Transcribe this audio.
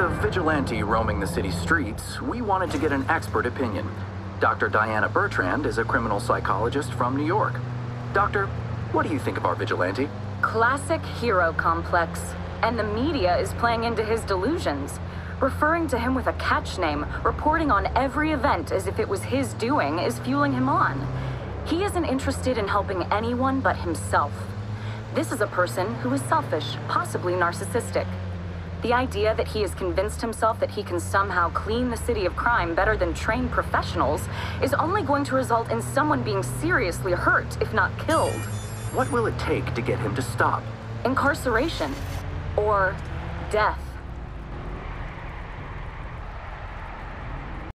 A vigilante roaming the city streets, we wanted to get an expert opinion. Dr. Diana Bertrand is a criminal psychologist from New York. Doctor, what do you think of our vigilante? Classic hero complex. And the media is playing into his delusions. Referring to him with a catch name, reporting on every event as if it was his doing, is fueling him on. He isn't interested in helping anyone but himself. This is a person who is selfish, possibly narcissistic. The idea that he has convinced himself that he can somehow clean the city of crime better than trained professionals is only going to result in someone being seriously hurt, if not killed. What will it take to get him to stop? Incarceration. Or death.